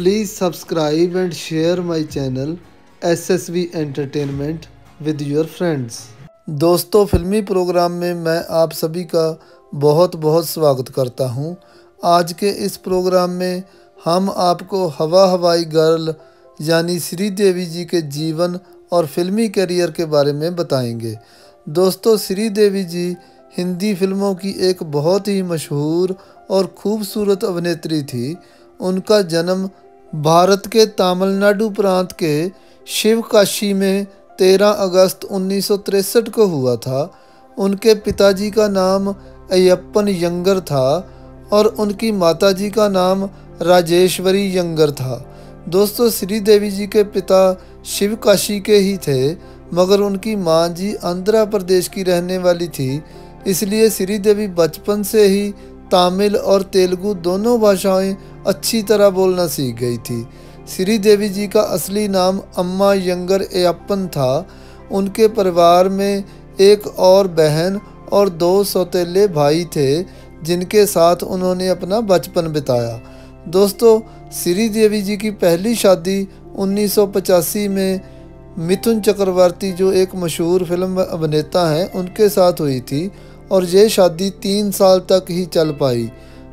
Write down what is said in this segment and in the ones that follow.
Please subscribe and share my channel SSV Entertainment, with your friends. दोस्तों, फिल्मी programme में मैं आप सभी का बहुत बहुत स्वागत करता हूँ। आज के इस प्रोग्राम में हम आपको हवा हवाई गर्ल, यानी श्रीदेवी जी के जीवन और फिल्मी करियर के बारे में बताएँगे दोस्तों, श्रीदेवी जी हिंदी फ़िल्मों की एक बहुत ही मशहूर और खूबसूरत अभिनेत्री थी उनका जन्म भारत के तमिलनाडु प्रांत के शिवकाशी में 13 अगस्त उन्नीस को हुआ था। उनके पिताजी का नाम अयप्पन यंगर था और उनकी माताजी का नाम राजेश्वरी यंगर था। दोस्तों, श्रीदेवी जी के पिता शिवकाशी के ही थे, मगर उनकी माँ जी आंध्र प्रदेश की रहने वाली थी, इसलिए श्रीदेवी बचपन से ही तमिल और तेलुगु दोनों भाषाएँ अच्छी तरह बोलना सीख गई थी। श्री देवी जी का असली नाम अम्मा यंगर एयप्पन था। उनके परिवार में एक और बहन और दो सौतेले भाई थे, जिनके साथ उन्होंने अपना बचपन बिताया। दोस्तों, श्री देवी जी की पहली शादी 1985 में मिथुन चक्रवर्ती, जो एक मशहूर फ़िल्म अभिनेता हैं, उनके साथ हुई थी। और ये शादी तीन साल तक ही चल पाई।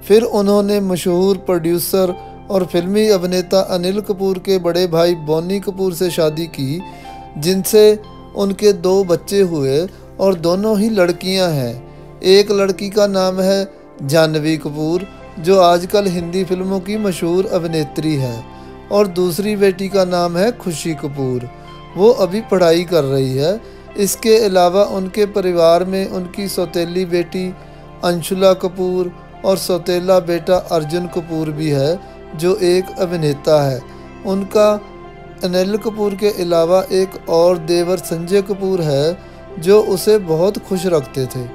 फिर उन्होंने मशहूर प्रोड्यूसर और फिल्मी अभिनेता अनिल कपूर के बड़े भाई बोनी कपूर से शादी की, जिनसे उनके दो बच्चे हुए और दोनों ही लड़कियाँ हैं। एक लड़की का नाम है जानवी कपूर, जो आजकल हिंदी फ़िल्मों की मशहूर अभिनेत्री है, और दूसरी बेटी का नाम है खुशी कपूर। वो अभी पढ़ाई कर रही है इसके अलावा उनके परिवार में उनकी सौतेली बेटी अंशुला कपूर और सौतेला बेटा अर्जुन कपूर भी है, जो एक अभिनेता है। उनका अनिल कपूर के अलावा एक और देवर संजय कपूर है, जो उसे बहुत खुश रखते थे।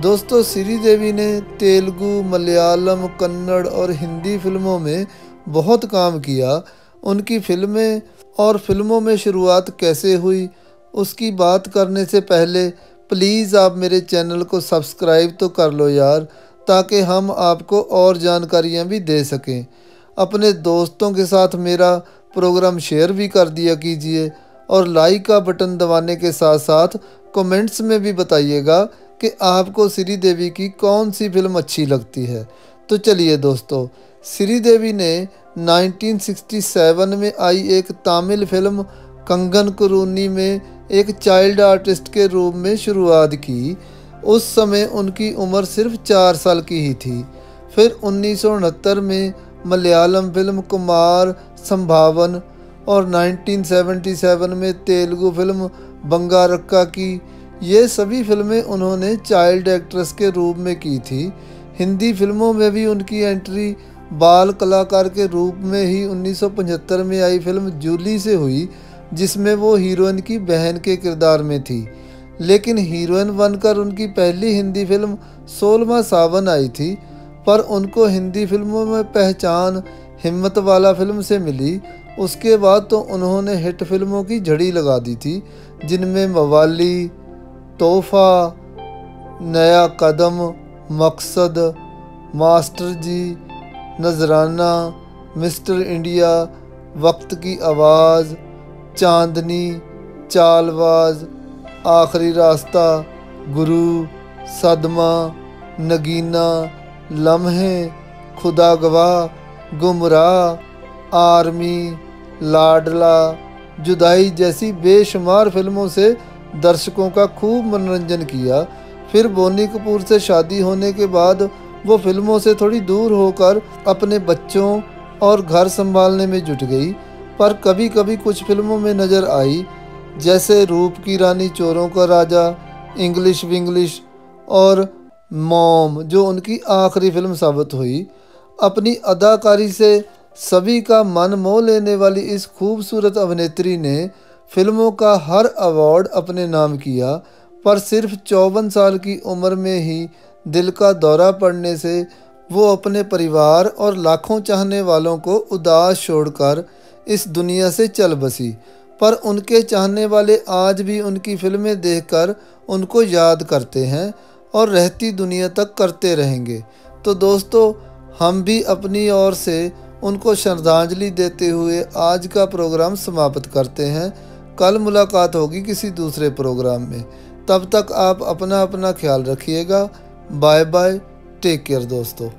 दोस्तों, श्री देवी ने तेलुगु, मलयालम, कन्नड़ और हिंदी फ़िल्मों में बहुत काम किया। उनकी फ़िल्में और फ़िल्मों में शुरुआत कैसे हुई? उसकी बात करने से पहले प्लीज़ आप मेरे चैनल को सब्सक्राइब तो कर लो यार, ताकि हम आपको और जानकारियाँ भी दे सकें। अपने दोस्तों के साथ मेरा प्रोग्राम शेयर भी कर दिया कीजिए, और लाइक का बटन दबाने के साथ साथ कमेंट्स में भी बताइएगा कि आपको श्री देवी की कौन सी फ़िल्म अच्छी लगती है। तो चलिए दोस्तों श्री देवी ने 1967 में आई एक तमिल फ़िल्म कंगन कुरूनी में एक चाइल्ड आर्टिस्ट के रूप में शुरुआत की। उस समय उनकी उम्र सिर्फ़ चार साल की ही थी। फिर उन्नीस सौ उनहत्तर में मलयालम फ़िल्म कुमार संभावन और 1977 में तेलुगु फ़िल्म बंगारक्का की। ये सभी फ़िल्में उन्होंने चाइल्ड एक्ट्रेस के रूप में की थी। हिंदी फ़िल्मों में भी उनकी एंट्री बाल कलाकार के रूप में ही 1975 में आई फ़िल्म जूली से हुई। जिसमें वो हीरोइन की बहन के किरदार में थी। लेकिन हीरोइन बनकर उनकी पहली हिंदी फ़िल्म सोलवा सावन आई थी, पर उनको हिंदी फ़िल्मों में पहचान हिम्मत वाला फ़िल्म से मिली। उसके बाद तो उन्होंने हिट फ़िल्मों की झड़ी लगा दी थी, जिनमें मवाली, तोहफा, नया कदम, मकसद, मास्टर जी, नजराना, मिस्टर इंडिया, वक्त की आवाज़ चांदनी चालबाज आखिरी रास्ता, गुरु, सदमा, नगीना, लम्हे, खुदा गवाह, गुमराह, आर्मी, लाडला, जुदाई जैसी बेशुमार फ़िल्मों से दर्शकों का खूब मनोरंजन किया। फिर बोनी कपूर से शादी होने के बाद वो फ़िल्मों से थोड़ी दूर होकर अपने बच्चों और घर संभालने में जुट गई। पर कभी कभी कुछ फ़िल्मों में नज़र आई, जैसे रूप की रानी चोरों का राजा इंग्लिश विंग्लिश और मॉम जो उनकी आखिरी फ़िल्म साबित हुई। अपनी अदाकारी से सभी का मन मोह लेने वाली इस खूबसूरत अभिनेत्री ने फ़िल्मों का हर अवार्ड अपने नाम किया, पर सिर्फ़ चौवन साल की उम्र में ही दिल का दौरा पड़ने से वो अपने परिवार और लाखों चाहने वालों को उदास छोड़कर इस दुनिया से चल बसी। पर उनके चाहने वाले आज भी उनकी फ़िल्में देखकर उनको याद करते हैं और रहती दुनिया तक करते रहेंगे। तो दोस्तों, हम भी अपनी ओर से उनको श्रद्धांजलि देते हुए आज का प्रोग्राम समाप्त करते हैं। कल मुलाकात होगी किसी दूसरे प्रोग्राम में। तब तक आप अपना अपना ख्याल रखिएगा। बाय बाय टेक केयर दोस्तों।